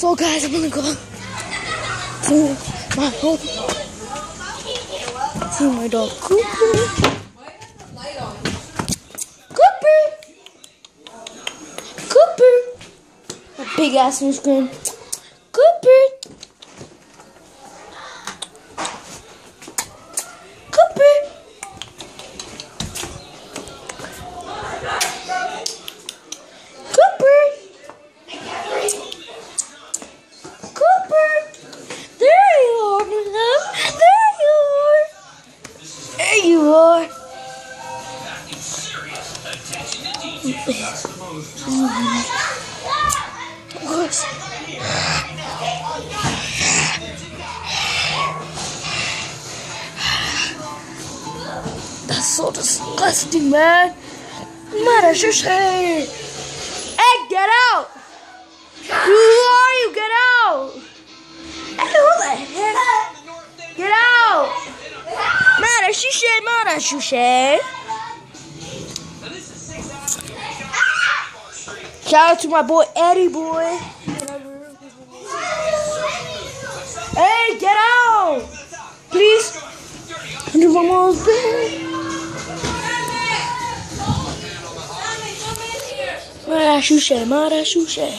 So guys, I'm gonna go to my home. See my dog Cooper. Cooper. Cooper. A big ass new screen. Cooper. Cooper. That's so disgusting, man. Mara Hey, get out! Who are you? Get out! Hey, who the heck? Get out! Mara Shushay, Mara Shushay. Shout out to my boy Eddie boy. Hey, get out! Please. Mom's bed. Mara Shushay, Mara Shushay.